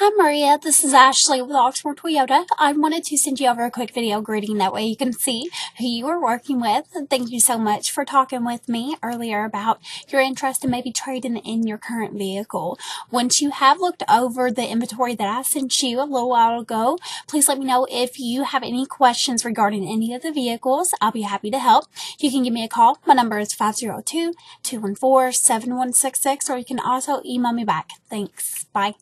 Hi Maria, this is Ashley with Oxmoor Toyota. I wanted to send you over a quick video greeting that way you can see who you are working with. Thank you so much for talking with me earlier about your interest in maybe trading in your current vehicle. Once you have looked over the inventory that I sent you a little while ago, please let me know if you have any questions regarding any of the vehicles. I'll be happy to help. You can give me a call. My number is 502-214-7166 or you can also email me back. Thanks. Bye.